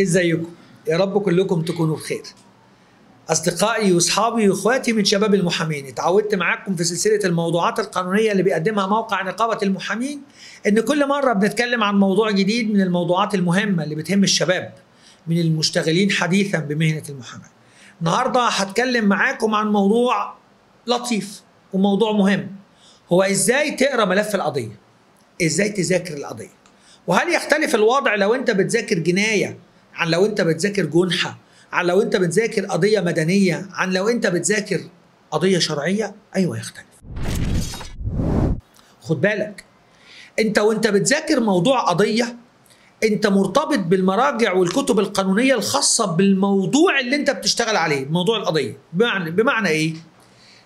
إزيكم؟ يا رب كلكم تكونوا بخير. أصدقائي وأصحابي وإخواتي من شباب المحامين اتعودت معاكم في سلسلة الموضوعات القانونية اللي بيقدمها موقع نقابة المحامين إن كل مرة بنتكلم عن موضوع جديد من الموضوعات المهمة اللي بتهم الشباب من المشتغلين حديثا بمهنة المحاماة. النهارده هتكلم معاكم عن موضوع لطيف وموضوع مهم. هو إزاي تقرأ ملف القضية؟ إزاي تذاكر القضية؟ وهل يختلف الوضع لو أنت بتذاكر جناية عن لو انت بتذاكر جنحة عن لو انت بتذاكر قضية مدنية عن لو انت بتذاكر قضية شرعية أيوه يختلف. خد بالك انت وانت بتذاكر موضوع قضية انت مرتبط بالمراجع والكتب القانونية الخاصة بالموضوع اللي انت بتشتغل عليه موضوع القضية. بمعنى بمعنى إيه؟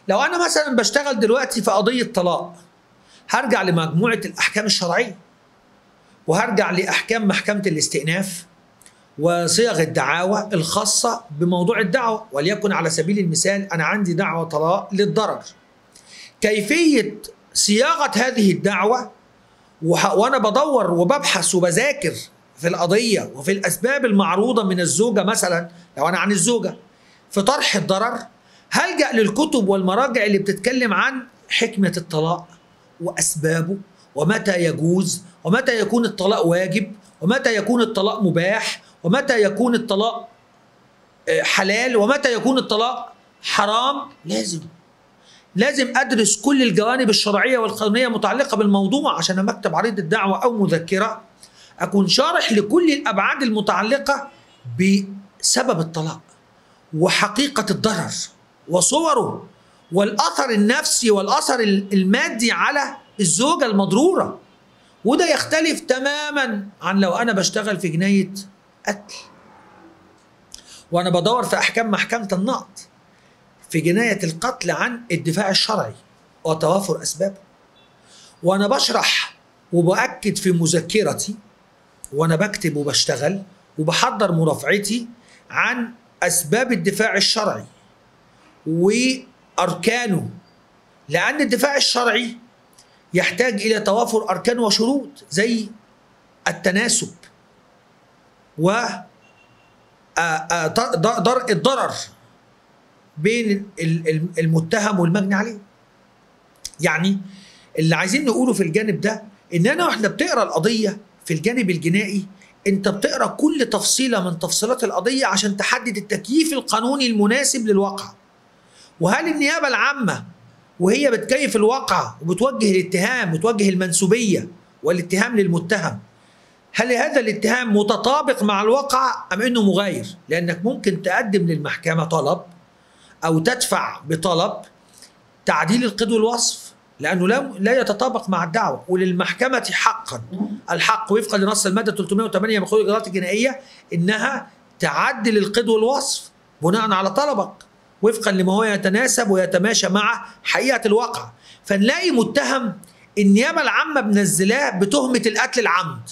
لو أنا مثلا بشتغل دلوقتي في قضية طلاق هرجع لمجموعة الأحكام الشرعية وهرجع لأحكام محكمة الاستئناف وصيغ الدعاوى الخاصة بموضوع الدعوة وليكن على سبيل المثال أنا عندي دعوة طلاق للضرر. كيفية صياغة هذه الدعوة؟ وأنا بدور وببحث وبذاكر في القضية وفي الأسباب المعروضة من الزوجة مثلا لو أنا عن الزوجة في طرح الضرر هلجأ للكتب والمراجع اللي بتتكلم عن حكمة الطلاق وأسبابه ومتى يجوز ومتى يكون الطلاق واجب ومتى يكون الطلاق مباح ومتى يكون الطلاق؟ آه، حلال. ومتى يكون الطلاق؟ حرام. لازم. لازم أدرس كل الجوانب الشرعية والقانونية المتعلقة بالموضوع عشان لما أكتب عريضه دعوه أو مذكرة أكون شارح لكل الأبعاد المتعلقة بسبب الطلاق وحقيقة الضرر وصوره والأثر النفسي والأثر المادي على الزوجة المضرورة. وده يختلف تماما عن لو أنا بشتغل في جناية قتل وأنا بدور في أحكام محكمة النقض في جناية القتل عن الدفاع الشرعي وتوافر أسبابه. وأنا بشرح وبأكد في مذكرتي وأنا بكتب وبشتغل وبحضر مرافعتي عن أسباب الدفاع الشرعي وأركانه لأن الدفاع الشرعي يحتاج إلى توافر أركان وشروط زي التناسب. و آه، آه، الضرر بين ال- ال- المتهم والمجني عليه. يعني اللي عايزين نقوله في الجانب ده إن أنا وإحنا بتقرأ القضية في الجانب الجنائي أنت بتقرأ كل تفصيلة من تفصيلات القضية عشان تحدد التكييف القانوني المناسب للواقع. وهل النيابة العامة وهي بتكيف الواقع وبتوجه الاتهام بتوجه المنسوبية والاتهام للمتهم هل هذا الاتهام متطابق مع الواقع أم إنه مغاير؟ لأنك ممكن تقدم للمحكمة طلب أو تدفع بطلب تعديل القيد والوصف لأنه لا لا يتطابق مع الدعوة وللمحكمة حقا. الحق وفقا لنص المادة 308 من قانون الاجراءات الجنائية إنها تعدل القيد والوصف بناء على طلبك وفقا لما هو يتناسب ويتماشى مع حقيقة الواقع. فنلاقي متهم النيابه العامه منزلاه بتهمة القتل العمد.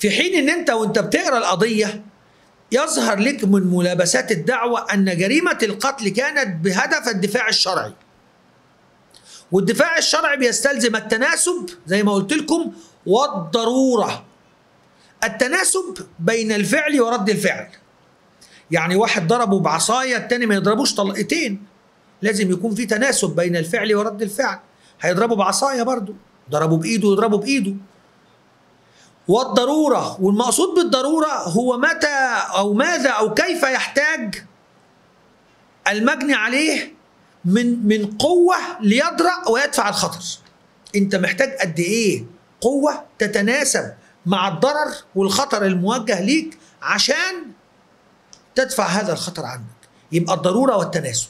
في حين إن أنت وأنت بتقرأ القضية يظهر لك من ملابسات الدعوة أن جريمة القتل كانت بهدف الدفاع الشرعي. والدفاع الشرعي بيستلزم التناسب زي ما قلت لكم والضرورة. التناسب بين الفعل ورد الفعل. يعني واحد ضربه بعصاية التاني ما يضربوش طلقتين. لازم يكون في تناسب بين الفعل ورد الفعل. هيضربه بعصاية برضه ضربه بإيده يضربه بإيده. والضرورة والمقصود بالضرورة هو متى أو ماذا أو كيف يحتاج المجني عليه من من قوة ليدرأ ويدفع الخطر. أنت محتاج قد إيه؟ قوة تتناسب مع الضرر والخطر الموجه ليك عشان تدفع هذا الخطر عنك. يبقى الضرورة والتناسب.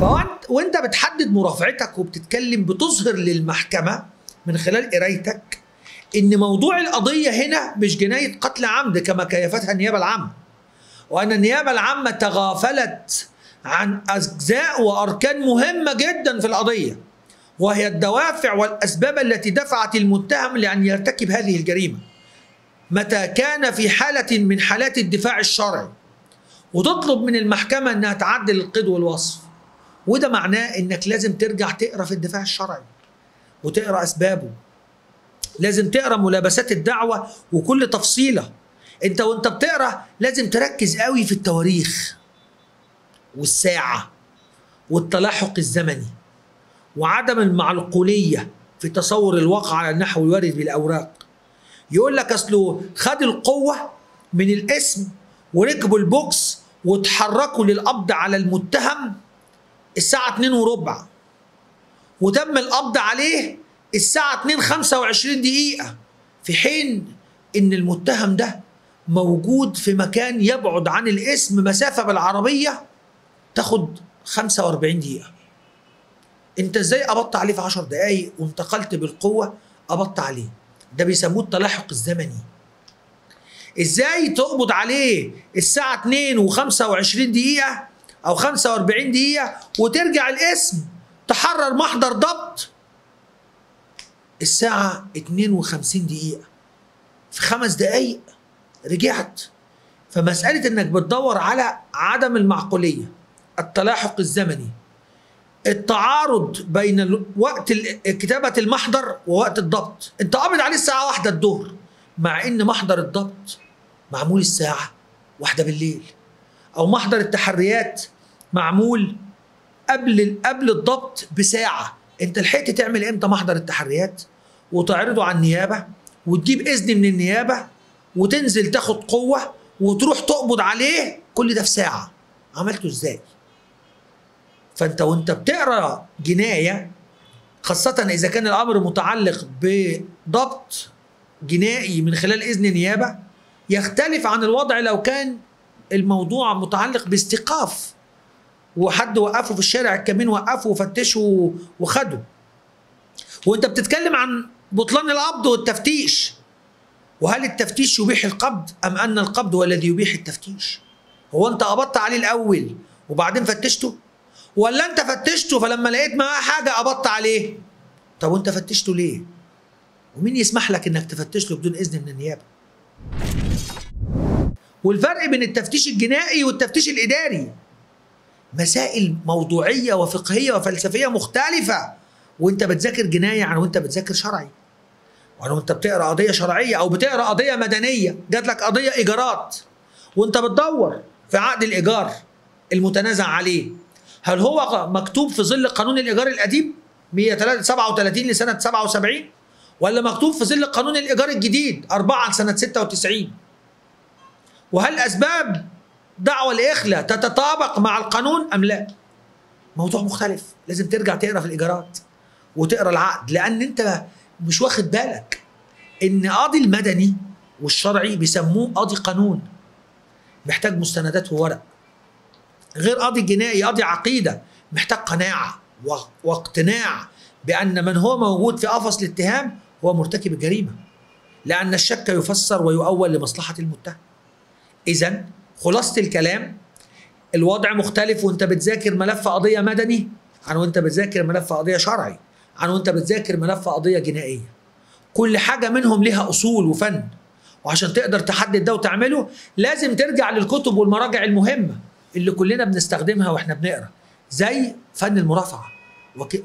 فوانت وأنت بتحدد مرافعتك وبتتكلم بتظهر للمحكمة من خلال قرايتك إن موضوع القضية هنا مش جناية قتل عمد كما كيفتها النيابة العامة. وأن النيابة العامة تغافلت عن أجزاء وأركان مهمة جدا في القضية وهي الدوافع والأسباب التي دفعت المتهم لأن يرتكب هذه الجريمة. متى كان في حالة من حالات الدفاع الشرعي وتطلب من المحكمة أنها تعدل القيد والوصف وده معناه إنك لازم ترجع تقرأ في الدفاع الشرعي وتقرأ أسبابه. لازم تقرأ ملابسات الدعوة وكل تفصيلة. انت وانت بتقرأ لازم تركز قوي في التواريخ والساعة والتلاحق الزمني وعدم المعقوليه في تصور الواقع على النحو الوارد بالأوراق. يقول لك أصله خد القوة من الاسم وركبوا البوكس وتحركوا للقبض على المتهم الساعة 2 وربع. وتم القبض عليه الساعة 2 25 دقيقة. في حين إن المتهم ده موجود في مكان يبعد عن الاسم مسافة بالعربية تاخد 45 دقيقة. أنت إزاي قبضت عليه في 10 دقائق وانتقلت بالقوة؟ قبضت عليه. ده بيسموه التلاحق الزمني. إزاي تقبض عليه الساعة 2 و25 دقيقة أو 45 دقيقة وترجع الاسم تحرر محضر ضبط الساعة 52 دقيقة. في خمس دقايق رجعت. فمسألة إنك بتدور على عدم المعقولية التلاحق الزمني التعارض بين وقت كتابة المحضر ووقت الضبط. أنت قابض عليه الساعة واحدة الظهر مع إن محضر الضبط معمول الساعة واحدة بالليل. أو محضر التحريات معمول قبل قبل الضبط بساعة. انت لحقت تعمل إمتى محضر التحريات وتعرضه على النيابة وتجيب إذن من النيابة وتنزل تاخد قوة وتروح تقبض عليه كل ده في ساعة. عملته إزاي؟ فأنت وأنت بتقرأ جناية خاصة إذا كان الأمر متعلق بضبط جنائي من خلال إذن نيابة يختلف عن الوضع لو كان الموضوع متعلق باستيقاف وحد وقفه في الشارع الكمين وقفه وفتشه وخده. وانت بتتكلم عن بطلان القبض والتفتيش. وهل التفتيش يبيح القبض أم أن القبض هو الذي يبيح التفتيش؟ هو أنت قبضت عليه الأول وبعدين فتشته؟ ولا أنت فتشته فلما لقيت معاه حاجة قبضت عليه؟ طب وأنت فتشته ليه؟ ومين يسمح لك إنك تفتش له بدون إذن من النيابة؟ والفرق بين التفتيش الجنائي والتفتيش الإداري. مسائل موضوعية وفقهية وفلسفية مختلفة. وانت بتذاكر جناية عن وانت بتذاكر شرعي. وانت بتقرأ قضية شرعية أو بتقرأ قضية مدنية. جات لك قضية إيجارات. وانت بتدور في عقد الإيجار المتنازع عليه. هل هو مكتوب في ظل قانون الإيجار القديم؟ 137 لسنة 77 ولا مكتوب في ظل قانون الإيجار الجديد؟ 4 لسنة 96 وهل أسباب دعوى الاخلاء تتطابق مع القانون أم لا؟ موضوع مختلف. لازم ترجع تقرأ في الإيجارات وتقرأ العقد لأن أنت مش واخد بالك إن قاضي المدني والشرعي بيسموه قاضي قانون. محتاج مستندات وورق. غير قاضي جنائي قاضي عقيدة محتاج قناعة واقتناع بأن من هو موجود في قفص الاتهام هو مرتكب الجريمة. لأن الشك يفسر ويؤول لمصلحة المتهم. اذا خلاصة الكلام الوضع مختلف وانت بتذاكر ملف قضية مدني عن وانت بتذاكر ملف قضية شرعي عن وانت بتذاكر ملف قضية جنائية. كل حاجة منهم لها أصول وفن وعشان تقدر تحدد ده وتعمله لازم ترجع للكتب والمراجع المهمة اللي كلنا بنستخدمها وإحنا بنقرأ زي فن المرافعة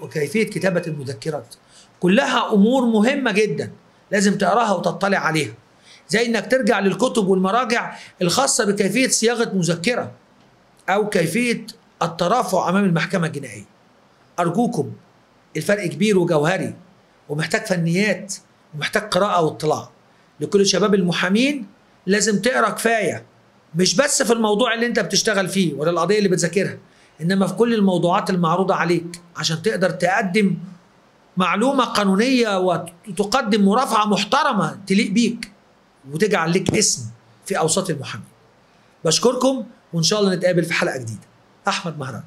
وكيفية كتابة المذكرات. كلها أمور مهمة جدا لازم تقراها وتطلع عليها. زي إنك ترجع للكتب والمراجع الخاصة بكيفية صياغة مذكرة أو كيفية الترافع أمام المحكمة الجنائية. أرجوكم الفرق كبير وجوهري ومحتاج فنيات ومحتاج قراءة واطلاع لكل شباب المحامين. لازم تقرأ كفاية مش بس في الموضوع اللي أنت بتشتغل فيه ولا القضية اللي بتذاكرها إنما في كل الموضوعات المعروضة عليك عشان تقدر تقدم معلومة قانونية وتقدم مرافعة محترمة تليق بيك. وتجعل لك اسم في أوساط المحامين بشكركم وإن شاء الله نتقابل في حلقة جديدة. أحمد مهران.